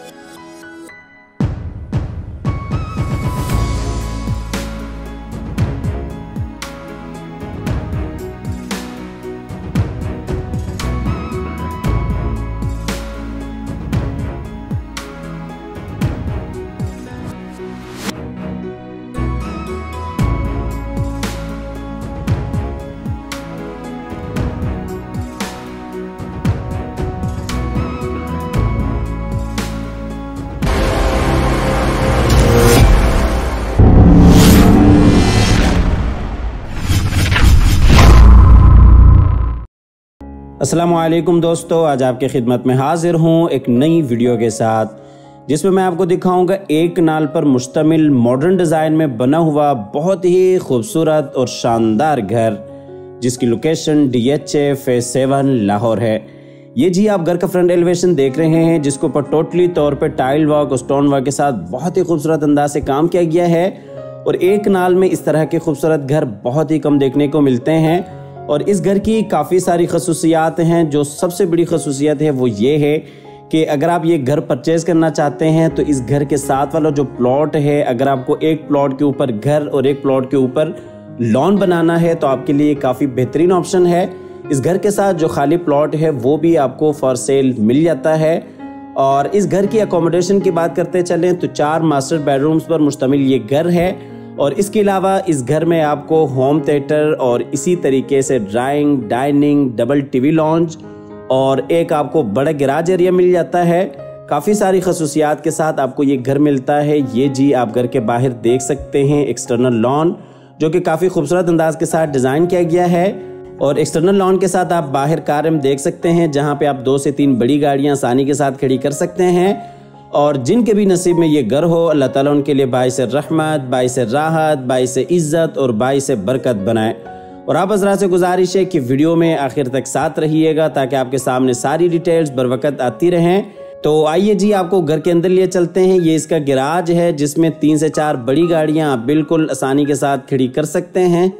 you Aslam दोस्तों, आज आपकी खिदमत में हाजिर हूँ एक नई वीडियो के साथ, जिसमें मैं आपको दिखाऊँगा एक नाल पर मुश्तमिल मॉडर्न डिज़ाइन में बना हुआ बहुत ही खूबसूरत और शानदार घर, जिसकी location D H A phase seven Lahore है। ये जी आप घर का फ्रंट एलिवेशन देख रहे हैं, जिसके ऊपर टोटली तौर पर टाइल वर्क और स्टोन वर्क के साथ बहुत ही खूबसूरत अंदाज से काम किया गया है, और एक नाल में इस तरह के खूबसूरत घर बहुत ही कम देखने को मिलते हैं। और इस घर की काफ़ी सारी खसूसियात हैं। जो सबसे बड़ी खसूसियत है वो ये है कि अगर आप ये घर परचेज करना चाहते हैं तो इस घर के साथ वाला जो प्लॉट है, अगर आपको एक प्लॉट के ऊपर घर और एक प्लॉट के ऊपर लॉन बनाना है तो आपके लिए काफ़ी बेहतरीन ऑप्शन है। इस घर के साथ जो खाली प्लॉट है, वो भी आपको फॉर सेल मिल जाता है। और इस घर की अकोमोडेशन की बात करते चलें तो चार मास्टर बेडरूम्स पर मुश्तमिल ये घर है। और इसके अलावा इस घर में आपको होम थिएटर और इसी तरीके से drawing dining double TV lounge और एक आपको बड़ा गराज एरिया मिल जाता है। काफ़ी सारी खसूसियात के साथ आपको ये घर मिलता है। ये जी आप घर के बाहर देख सकते हैं एक्सटर्नल लॉन जो कि काफ़ी खूबसूरत अंदाज के साथ डिज़ाइन किया गया है। और एक्सटर्नल लॉन के साथ आप बाहर कार देख सकते हैं, जहाँ पे आप दो से तीन बड़ी गाड़ियाँ आसानी के साथ खड़ी कर सकते हैं। और जिनके भी नसीब में ये घर हो, अल्लाह ताला उनके लिए बाईस रहमत, बाईस राहत, बाईस इज़्ज़त और बाईस बरकत बनाए। और आप हजरा से गुजारिश है कि वीडियो में आखिर तक साथ रहिएगा ताकि आपके सामने सारी डिटेल्स बर वक्त आती रहें। तो आइए जी, आपको घर के अंदर लिए चलते हैं। ये इसका गिराज है जिसमें तीन से चार बड़ी गाड़ियाँ आप बिल्कुल आसानी के साथ खड़ी कर सकते हैं।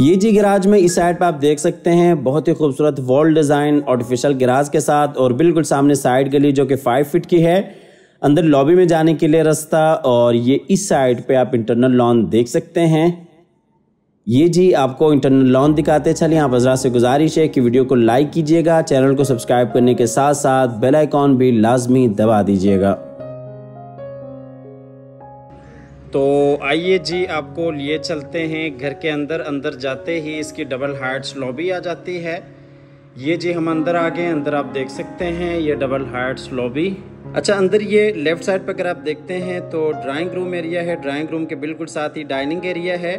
ये जी गिराज में इस साइड पे आप देख सकते हैं बहुत ही खूबसूरत वॉल डिज़ाइन आर्टिफिशियल गिराज के साथ और बिल्कुल सामने साइड गली जो कि फाइव फिट की है। अंदर लॉबी में जाने के लिए रास्ता और ये इस साइड पे आप इंटरनल लॉन देख सकते हैं। ये जी आपको इंटरनल लॉन दिखाते चले आप हजरा से गुजारिश है कि वीडियो को लाइक कीजिएगा चैनल को सब्सक्राइब करने के साथ साथ बेल आइकॉन भी लाजमी दबा दीजिएगा। तो आइए जी, आपको लिए चलते हैं। घर के अंदर अंदर जाते ही इसकी डबल हार्ट्स लॉबी आ जाती है। ये जी, हम अंदर आ गए, अंदर आप देख सकते हैं, ये डबल हार्ट्स लॉबी अच्छा अंदर ये लेफ़्ट साइड पर अगर आप देखते हैं तो ड्राइंग रूम एरिया है। ड्राइंग रूम के बिल्कुल साथ ही डाइनिंग एरिया है।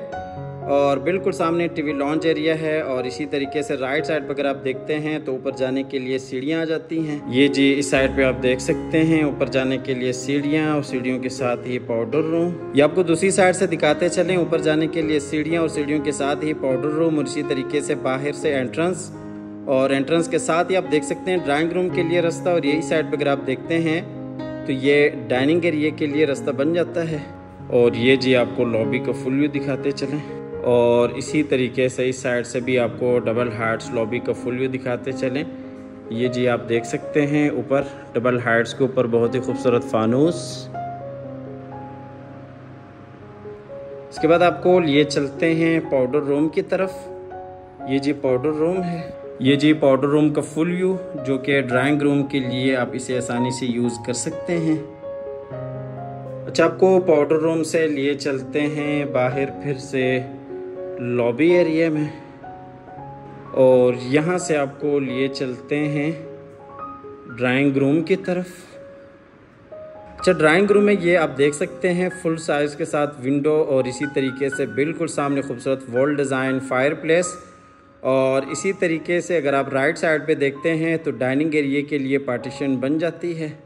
और बिल्कुल सामने टीवी लॉन्च एरिया है और इसी तरीके से राइट साइड पर अगर आप देखते हैं तो ऊपर जाने के लिए सीढ़ियाँ आ जाती हैं। ये जी, इस साइड पे आप देख सकते हैं, ऊपर जाने के लिए सीढ़ियाँ और सीढ़ियों के साथ ही पाउडर रूम ये आपको दूसरी साइड से दिखाते चलें, ऊपर जाने के लिए सीढ़ियाँ और सीढ़ियों के साथ ही पाउडर रूम और इसी तरीके से बाहर से एंट्रेंस और एंट्रेंस के साथ ही आप देख सकते हैं ड्राइंग रूम के लिए रास्ता और यही साइड पर अगर आप देखते हैं तो ये डाइनिंग एरिया के लिए रास्ता बन जाता है। और ये जी आपको लॉबी का फुल व्यू दिखाते चलें। और इसी तरीके से इस साइड से भी आपको डबल हार्ट्स लॉबी का फुल व्यू दिखाते चलें। ये जी आप देख सकते हैं, ऊपर डबल हार्ट्स के ऊपर बहुत ही खूबसूरत फानूस। इसके बाद आपको लिए चलते हैं पाउडर रूम की तरफ़। ये जी पाउडर रूम है। ये जी पाउडर रूम का फुल व्यू जो कि ड्राइंग रूम के लिए आप इसे आसानी से यूज़ कर सकते हैं। अच्छा आपको पाउडर रूम से लिए चलते हैं, बाहर फिर से लॉबी एरिया में। और यहाँ से आपको लिए चलते हैं ड्राइंग रूम की तरफ़। अच्छा ड्राइंग रूम में ये आप देख सकते हैं फुल साइज़ के साथ विंडो और इसी तरीके से बिल्कुल सामने खूबसूरत वॉल डिज़ाइन फायर प्लेस और इसी तरीके से अगर आप राइट साइड पे देखते हैं तो डाइनिंग एरिया के लिए पार्टीशन बन जाती है।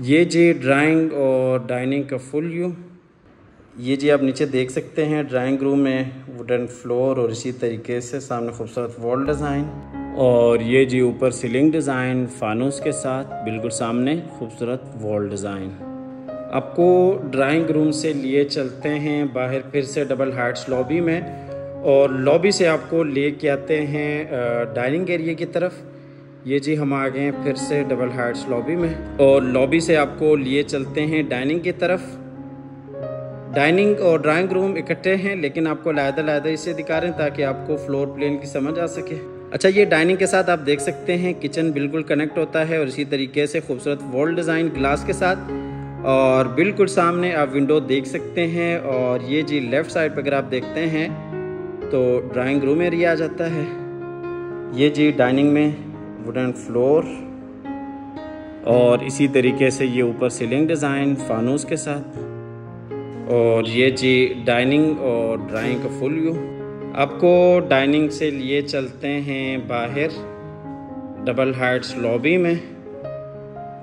ये जी ड्राइंग और डाइनिंग का फुल व्यू। ये जी आप नीचे देख सकते हैं ड्राइंग रूम में वुडन फ्लोर और इसी तरीके से सामने खूबसूरत वॉल डिज़ाइन और ये जी ऊपर सीलिंग डिज़ाइन फानूस के साथ बिल्कुल सामने खूबसूरत वॉल डिज़ाइन आपको ड्राइंग रूम से लिए चलते हैं, बाहर फिर से डबल हार्ट्स लॉबी में और लॉबी से आपको ले के आते हैं डाइनिंग एरिया की तरफ़। ये जी हम आ गए हैं फिर से डबल हार्ट्स लॉबी में और लॉबी से आपको लिए चलते हैं डाइनिंग की तरफ़। डाइनिंग और ड्राइंग रूम इकट्ठे हैं, लेकिन आपको लायदा लायदा इसे दिखा रहे हैं ताकि आपको फ्लोर प्लेन की समझ आ सके। अच्छा ये डाइनिंग के साथ आप देख सकते हैं, किचन बिल्कुल कनेक्ट होता है और इसी तरीके से खूबसूरत वॉल डिज़ाइन ग्लास के साथ और बिल्कुल सामने आप विंडो देख सकते हैं और ये जी लेफ़्ट साइड पर अगर आप देखते हैं तो ड्राइंग रूम एरिया आ जाता है। ये जी डाइनिंग में वुडन फ्लोर और इसी तरीके से ये ऊपर सीलिंग डिज़ाइन, फानूस के साथ। और ये जी डाइनिंग और ड्राइंग का फुल व्यू। आपको डाइनिंग से लिए चलते हैं बाहर, डबल हाइट्स लॉबी में,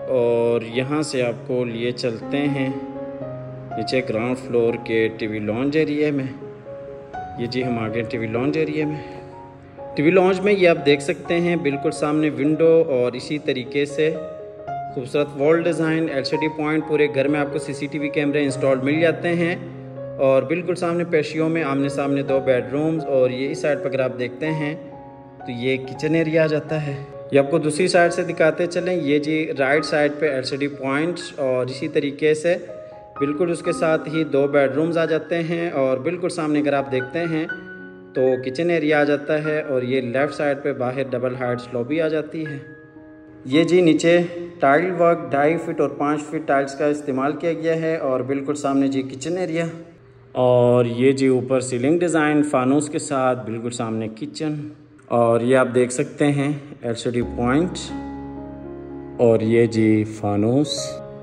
और यहाँ से आपको लिए चलते हैं नीचे ग्राउंड फ्लोर के टीवी लॉन्च एरिया में। ये जी हम आगे टीवी लॉन्च एरिया में। टीवी लॉन्च में ये आप देख सकते हैं, बिल्कुल सामने विंडो और इसी तरीके से खूबसूरत वॉल डिज़ाइन एलसीडी पॉइंट पूरे घर में आपको सीसीटीवी कैमरे इंस्टॉल मिल जाते हैं। और बिल्कुल सामने पेशियों में आमने सामने दो बेडरूम्स और ये इस साइड पर अगर आप देखते हैं तो ये किचन एरिया आ जाता है। ये आपको दूसरी साइड से दिखाते चलें। ये जी राइट साइड पे एलसीडी पॉइंट्स और इसी तरीके से बिल्कुल उसके साथ ही दो बेडरूम्स आ जाते हैं। और बिल्कुल सामने अगर आप देखते हैं तो किचन एरिया आ जाता है और ये लेफ़्ट साइड पे बाहर डबल हाइट्स लॉबी आ जाती है। ये जी नीचे टाइल वर्क ढाई फिट और पाँच फिट टाइल्स का इस्तेमाल किया गया है और बिल्कुल सामने जी किचन एरिया और ये जी ऊपर सीलिंग डिज़ाइन फानूस के साथ बिल्कुल सामने किचन और ये आप देख सकते हैं एलसीडी पॉइंट और ये जी फानूस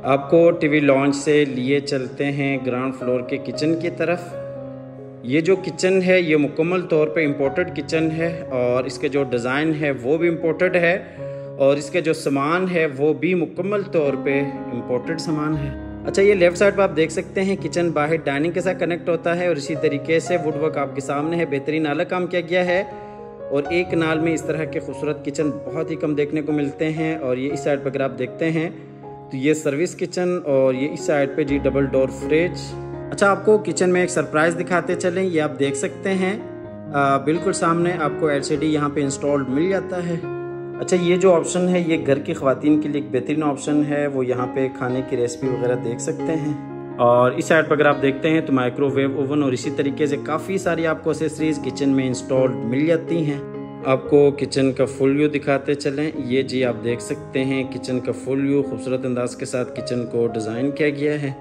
आपको टीवी लॉन्च से लिए चलते हैं ग्राउंड फ्लोर के किचन की तरफ़। ये जो किचन है, ये मुकम्मल तौर पे इम्पोर्टेड किचन है और इसके जो डिज़ाइन है, वो भी इम्पोर्टेड है। और इसके जो सामान है वो भी मुकम्मल तौर पे इम्पोर्टेड सामान है। अच्छा ये लेफ़्ट साइड पर आप देख सकते हैं किचन बाहर डाइनिंग के साथ कनेक्ट होता है और इसी तरीके से वुड वर्क आपके सामने है। बेहतरीन अलग काम किया गया है और एक नाल में इस तरह के खूबसूरत किचन बहुत ही कम देखने को मिलते हैं और ये इस साइड पर अगर आप देखते हैं तो ये सर्विस किचन और ये इस साइड पे जी डबल डोर फ्रिज अच्छा आपको किचन में एक सरप्राइज़ दिखाते चलें ये आप देख सकते हैं। आ, बिल्कुल सामने आपको एलसीडी यहाँ पे इंस्टॉल्ड मिल जाता है। अच्छा ये जो ऑप्शन है, ये घर की खातन के लिए एक बेहतरीन ऑप्शन है। वो यहाँ पे खाने की रेसिपी वगैरह देख सकते हैं। और इस साइड पर अगर आप देखते हैं तो माइक्रोवेव ओवन और इसी तरीके से काफ़ी सारी आपको एसेसरीज किचन में इंस्टॉल्ड मिल जाती हैं। आपको किचन का फुल व्यू दिखाते चलें। ये जी आप देख सकते हैं किचन का फुल व्यू खूबसूरत अंदाज के साथ किचन को डिज़ाइन किया गया है।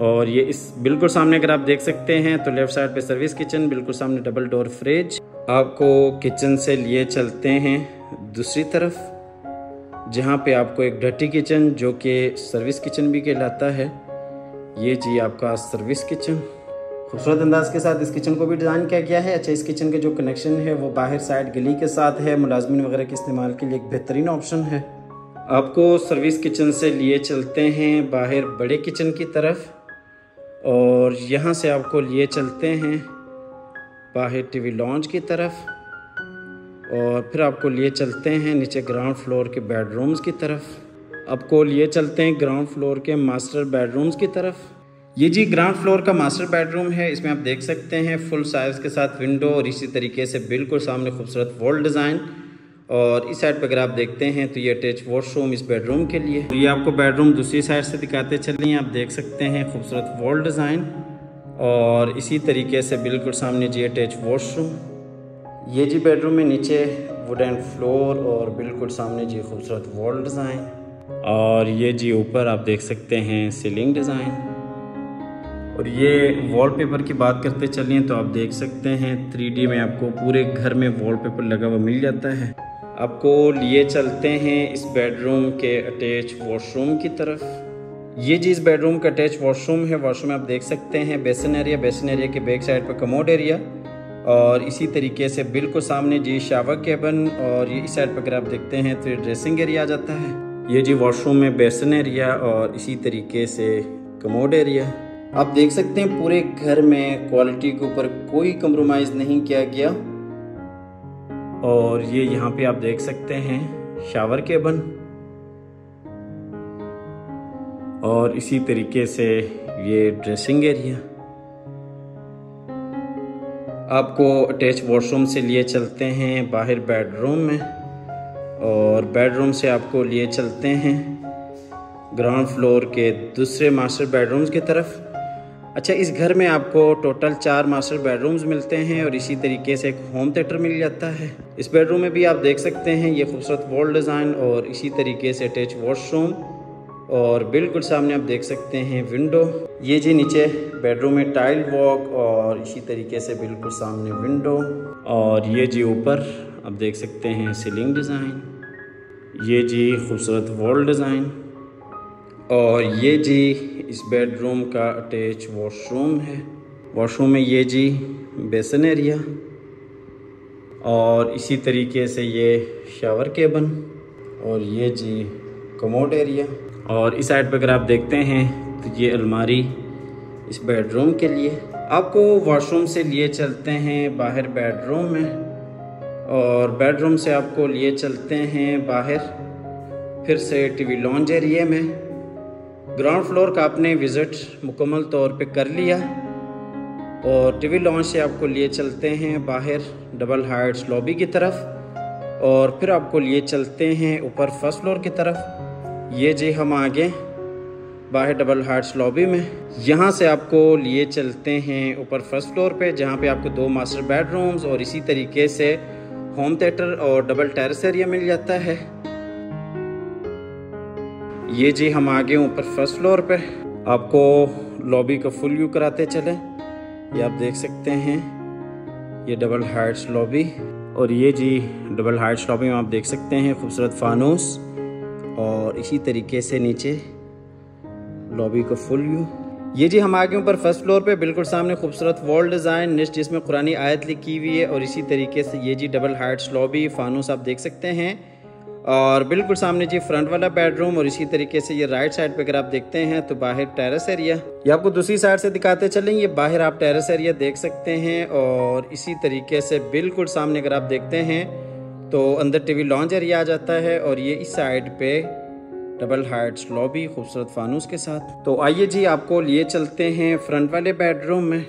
और ये इस, बिल्कुल सामने अगर आप देख सकते हैं तो लेफ़्ट साइड पे सर्विस किचन बिल्कुल सामने डबल डोर फ्रिज आपको किचन से लिए चलते हैं। दूसरी तरफ़, जहाँ पे आपको एक डटी किचन जो कि सर्विस किचन भी कहलाता है, ये जी आपका सर्विस किचन। खूबसूरत अंदाज के साथ इस किचन को भी डिज़ाइन किया गया है। अच्छा इस किचन के जो कनेक्शन है, वो बाहर साइड गली के साथ है। मुलाजमिन वगैरह के इस्तेमाल के लिए एक बेहतरीन ऑप्शन है। आपको सर्विस किचन से लिए चलते हैं बाहर बड़े किचन की तरफ़, और यहाँ से आपको लिए चलते हैं बाहर टीवी लॉन्च की तरफ़। और फिर आपको लिए चलते हैं नीचे ग्राउंड फ्लोर के बेडरूम्स की तरफ़। आपको लिए चलते हैं ग्राउंड फ्लोर के मास्टर बेडरूम्स की तरफ़। ये जी ग्राउंड फ्लोर का मास्टर बेडरूम है, इसमें आप देख सकते हैं फुल साइज़ के साथ विंडो और इसी तरीके से बिल्कुल सामने खूबसूरत वॉल डिज़ाइन और इस साइड पर अगर आप देखते हैं तो ये अटैच वॉशरूम इस बेडरूम के लिए। तो ये आपको बेडरूम दूसरी साइड से दिखाते चलिए आप देख सकते हैं खूबसूरत वॉल डिज़ाइन और इसी तरीके से बिल्कुल सामने जी अटैच वॉशरूम ये जी बेडरूम में नीचे वुडन फ्लोर और बिल्कुल सामने जी खूबसूरत वॉल डिज़ाइन और ये जी ऊपर आप देख सकते हैं सीलिंग डिज़ाइन और ये वॉलपेपर की बात करते चलें तो आप देख सकते हैं थ्री में आपको पूरे घर में वॉलपेपर लगा हुआ मिल जाता है। आपको लिए चलते हैं इस बेडरूम के अटैच वॉशरूम की तरफ़। ये जी इस बेडरूम का अटैच वॉशरूम है वॉशरूम आप देख सकते हैं बेसन एरिया बेसन एरिया के बैक साइड पर कमोड एरिया और इसी तरीके से बिल्कुल सामने जी शावर केबन और ये इस साइड पर अगर आप देखते हैं तो ड्रेसिंग एरिया आ जाता है। ये जी वॉशरूम में बेसन एरिया और इसी तरीके से कमोड एरिया आप देख सकते हैं, पूरे घर में क्वालिटी के ऊपर कोई कम्प्रोमाइज़ नहीं किया गया। और ये यहाँ पे आप देख सकते हैं शावर केबन और इसी तरीके से ये ड्रेसिंग एरिया आपको अटैच वॉशरूम से लिए चलते हैं, बाहर बेडरूम में, और बेडरूम से आपको लिए चलते हैं ग्राउंड फ्लोर के दूसरे मास्टर बेडरूम्स की तरफ़। अच्छा इस घर में आपको टोटल चार मास्टर बेडरूम्स मिलते हैं, और इसी तरीके से एक होम थिएटर मिल जाता है। इस बेडरूम में भी आप देख सकते हैं, ये खूबसूरत वॉल डिज़ाइन और इसी तरीके से अटैच वॉशरूम और बिल्कुल सामने आप देख सकते हैं विंडो ये जी नीचे बेडरूम में टाइल वॉक और इसी तरीके से बिल्कुल सामने विंडो और ये जी ऊपर आप देख सकते हैं सीलिंग डिज़ाइन ये जी खूबसूरत वॉल डिज़ाइन और ये जी इस बेडरूम का अटैच वॉशरूम है। वॉशरूम में ये जी बेसन एरिया और इसी तरीके से ये शावर केबन और ये जी कमोड एरिया और इस साइड पर अगर आप देखते हैं तो ये अलमारी इस बेडरूम के लिए। आपको वॉशरूम से लिए चलते हैं बाहर बेडरूम में और बेडरूम से आपको लिए चलते हैं बाहर। फिर से टीवी लॉन्ज एरिए में। ग्राउंड फ्लोर का आपने विज़िट मुकम्मल तौर पे कर लिया और टीवी लॉन्च से आपको लिए चलते हैं बाहर डबल हाइट्स लॉबी की तरफ़ और फिर आपको लिए चलते हैं ऊपर फ़र्स्ट फ्लोर की तरफ़। ये जी हम आगे बाहर डबल हार्ट्स लॉबी में। यहाँ से आपको लिए चलते हैं ऊपर फ़र्स्ट फ्लोर पे, जहाँ पे आपको दो मास्टर बेडरूम्स और इसी तरीके से होम थिएटर और डबल टेरेस एरिया मिल जाता है। ये जी हम आगे ऊपर फ़र्स्ट फ्लोर पे। आपको लॉबी का फुल व्यू कराते चले। ये आप देख सकते हैं, ये डबल हाइट्स लॉबी। और ये जी डबल हाइट्स लॉबी में आप देख सकते हैं, खूबसूरत फानूस। इसी तरीके से नीचे लॉबी का फुल व्यू ये जी हम आगे ऊपर फ़र्स्ट फ्लोर पे बिल्कुल सामने खूबसूरत वॉल डिज़ाइन निस्ट जिसमें कुरानी आयत लिखी हुई है और इसी तरीके से ये जी डबल हाइट्स लॉबी फानूस आप देख सकते हैं। और बिल्कुल सामने जी फ्रंट वाला बेडरूम और इसी तरीके से ये राइट साइड पे अगर आप देखते हैं तो बाहर टेरेस एरिया ये आपको दूसरी साइड से दिखाते चलें, ये बाहर आप टेरेस एरिया देख सकते हैं और इसी तरीके से बिल्कुल सामने अगर आप देखते हैं तो अंदर टीवी लॉन्च एरिया आ जाता है और ये इस साइड पे डबल हाइट्स लॉबी, खूबसूरत फानूस के साथ। तो आइए जी, आपको लिए चलते हैं फ्रंट वाले बेडरूम में।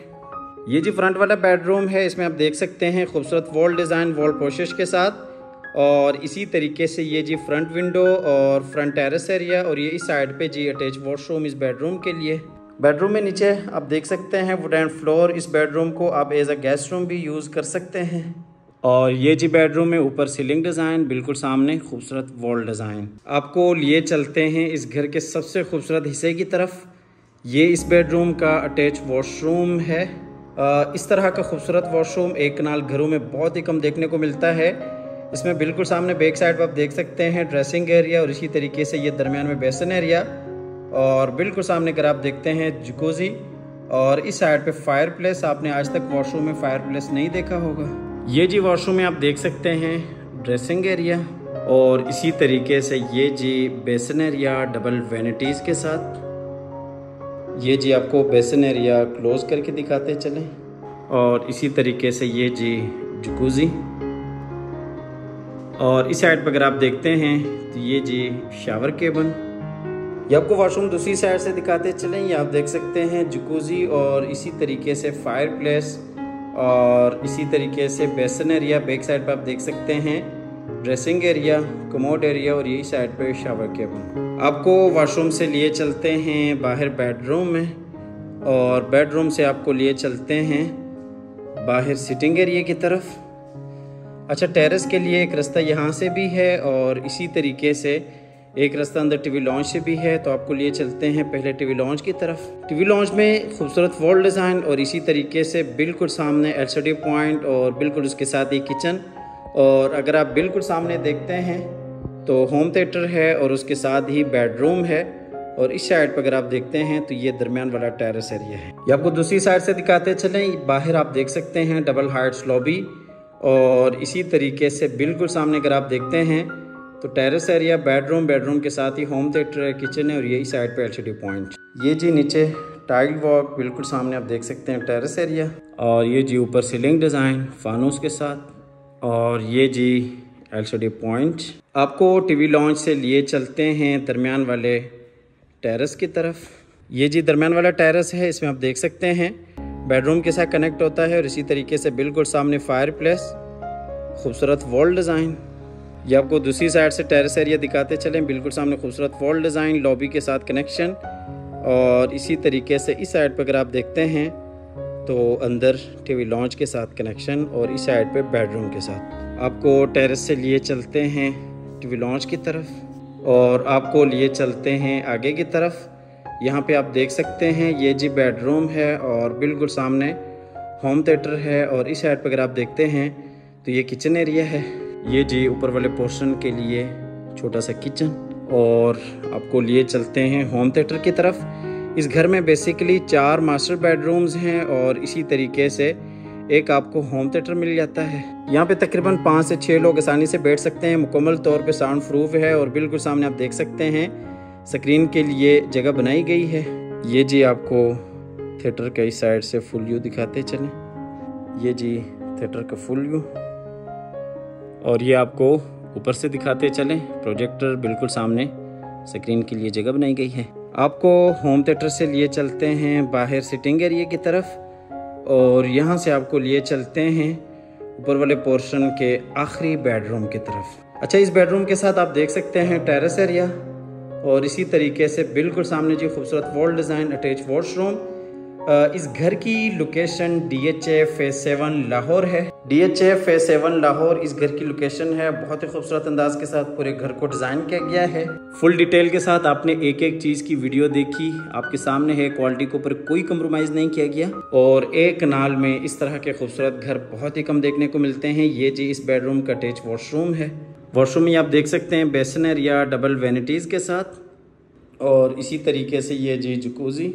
ये जी फ्रंट वाला बेडरूम है, इसमें आप देख सकते हैं खूबसूरत वॉल डिज़ाइन, वॉल पोशिश के साथ। और इसी तरीके से ये जी फ्रंट विंडो और फ्रंट टेरेस एरिया और ये इस साइड पे जी अटैच वॉशरूम इस बेडरूम के लिए। बेडरूम में नीचे आप देख सकते हैं वुड एंड फ्लोर, इस बेडरूम को आप एज अ गेस्ट रूम भी यूज़ कर सकते हैं। और ये जी बेडरूम में ऊपर सीलिंग डिज़ाइन बिल्कुल सामने खूबसूरत वॉल डिज़ाइन आपको लिए चलते हैं इस घर के सबसे खूबसूरत हिस्से की तरफ़। ये इस बेडरूम का अटैच वॉशरूम है। इस तरह का खूबसूरत वॉशरूम एक कनाल घरों में बहुत ही कम देखने को मिलता है। इसमें बिल्कुल सामने बैक साइड पर आप देख सकते हैं ड्रेसिंग एरिया और इसी तरीके से ये दरमियान में बेसन एरिया और बिल्कुल सामने अगर आप देखते हैं जुकोजी और इस साइड पे फायर प्लेस आपने आज तक वॉशरूम में फायर प्लेस नहीं देखा होगा। ये जी वॉशरूम में आप देख सकते हैं ड्रेसिंग एरिया और इसी तरीके से ये जी बेसन एरिया डबल वेनिटीज़ के साथ। ये जी आपको बेसन एरिया क्लोज करके दिखाते चलें और इसी तरीके से ये जी जुकूज़ी और इस साइड पर अगर आप देखते हैं तो ये जी शावर केबन ये आपको वॉशरूम दूसरी साइड से दिखाते चलें, ये आप देख सकते हैं जुकूजी और इसी तरीके से फायर प्लेस और इसी तरीके से बेसन एरिया बैक साइड पर आप देख सकते हैं ड्रेसिंग एरिया कमोड एरिया और यही साइड पे शावर केबन आपको वॉशरूम से लिए चलते हैं बाहर बेडरूम में और बेडरूम से आपको लिए चलते हैं बाहर सिटिंग एरिया की तरफ़। अच्छा टेरेस के लिए एक रास्ता यहाँ से भी है और इसी तरीके से एक रास्ता अंदर टीवी लॉन्च से भी है तो आपको लिए चलते हैं पहले टीवी लॉन्च की तरफ़। टीवी लॉन्च में खूबसूरत वॉल डिज़ाइन और इसी तरीके से बिल्कुल सामने एल पॉइंट और बिल्कुल उसके साथ ही किचन और अगर आप बिल्कुल सामने देखते हैं तो होम थिएटर है और उसके साथ ही बेडरूम है। और इस साइड पर अगर आप देखते हैं तो ये दरमियान वाला टेरेस एरिया है। ये आपको दूसरी साइड से दिखाते चलें। बाहर आप देख सकते हैं डबल हाइट्स लॉबी और इसी तरीके से बिल्कुल सामने अगर आप देखते हैं तो टेरेस एरिया बेडरूम बेडरूम के साथ ही होम थिएटर है किचन है और यही साइड पे एलसीडी पॉइंट ये जी नीचे टाइल वॉक बिल्कुल सामने आप देख सकते हैं टेरेस एरिया और ये जी ऊपर सीलिंग डिज़ाइन फानूस के साथ। और ये जी एलसीडी पॉइंट आपको टीवी लॉन्च से लिए चलते हैं दरमियान वाले टेरेस की तरफ़। ये जी दरमियान वाला टेरेस है, इसमें आप देख सकते हैं। बेडरूम के साथ कनेक्ट होता है और इसी तरीके से बिल्कुल सामने फायर प्लेस खूबसूरत वॉल डिज़ाइन ये आपको दूसरी साइड से टेरेस एरिया दिखाते चलें। बिल्कुल सामने खूबसूरत वॉल डिज़ाइन लॉबी के साथ कनेक्शन और इसी तरीके से इस साइड पर अगर आप देखते हैं तो अंदर टीवी लॉन्च के साथ कनेक्शन और इस साइड पे बेडरूम के साथ। आपको टेरेस से लिए चलते हैं टीवी लॉन्च की तरफ़ और आपको लिए चलते हैं आगे की तरफ़। यहाँ पे आप देख सकते हैं, ये जी बेडरूम है और बिल्कुल सामने होम थिएटर है और इस साइड पर अगर आप देखते हैं तो ये किचन एरिया है। ये जी ऊपर वाले पोर्शन के लिए छोटा सा किचन और आपको लिए चलते हैं होम थिएटर की तरफ़। इस घर में बेसिकली चार मास्टर बेडरूम्स हैं और इसी तरीके से एक आपको होम थिएटर मिल जाता है। यहाँ पे तकरीबन पाँच से छः लोग आसानी से बैठ सकते हैं। मुकम्मल तौर पे साउंड प्रूफ है और बिल्कुल सामने आप देख सकते हैं स्क्रीन के लिए जगह बनाई गई है। ये जी आपको थिएटर के इस साइड से फुल व्यू दिखाते चलें। ये जी थिएटर का फुल व्यू और ये आपको ऊपर से दिखाते चलें। प्रोजेक्टर बिल्कुल सामने स्क्रीन के लिए जगह बनाई गई है। आपको होम थिएटर से लिए चलते हैं, बाहर सिटिंग एरिया की तरफ़, और यहाँ से आपको लिए चलते हैं ऊपर वाले पोर्शन के आखिरी बेडरूम की तरफ़। अच्छा इस बेडरूम के साथ आप देख सकते हैं टेरेस एरिया, और इसी तरीके से बिल्कुल सामने जी खूबसूरत वॉल डिज़ाइन अटैच वॉशरूम इस घर की location D H A phase seven Lahore है। D H A phase seven Lahore इस घर की लोकेशन है। बहुत ही खूबसूरत अंदाज के साथ पूरे घर को डिज़ाइन किया गया है। फुल डिटेल के साथ आपने एक एक चीज़ की वीडियो देखी। आपके सामने है क्वालिटी के ऊपर कोई कम्प्रोमाइज़ नहीं किया गया। और एक नाल में इस तरह के खूबसूरत घर बहुत ही कम देखने को मिलते हैं। ये जी इस बेडरूम का अटैच वॉशरूम है। वॉशरूम में आप देख सकते हैं बेसनर या डबल वेनिटीज़ के साथ। और इसी तरीके से ये जी जकूज़ी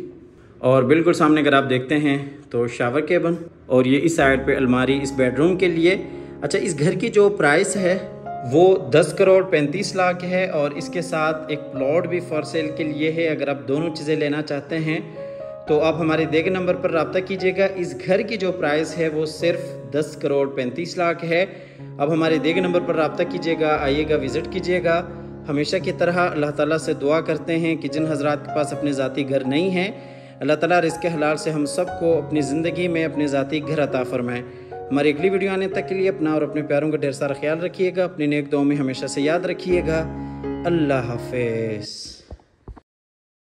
और बिल्कुल सामने अगर आप देखते हैं तो शावर केबन और ये इस साइड पे अलमारी, इस बेडरूम के लिए। अच्छा इस घर की जो प्राइस है, वो 10 करोड़ 35 लाख है और इसके साथ एक प्लॉट भी फॉर सेल के लिए है। अगर आप दोनों चीज़ें लेना चाहते हैं तो आप हमारे देगे नंबर पर रबता कीजिएगा। इस घर की जो प्राइस है, वो सिर्फ़ 10 करोड़ 35 लाख है। अब हमारे देगे नंबर पर रबता कीजिएगा, आइएगा विज़िट कीजिएगा। हमेशा की तरह अल्लाह ताला से दुआ करते हैं कि जिन हजरात के पास अपने ज़ाती घर नहीं हैं अल्लाह ताला रिस्क हलाल से हम सबको अपनी ज़िंदगी में, अपने ज़ाती घर अता फ़रमाएँ। हमारी अगली वीडियो आने तक के लिए अपना और अपने प्यारों का ढेर सारा ख्याल रखिएगा, अपनी नेक दो में हमेशा से याद रखिएगा। अल्लाह हाफिज़।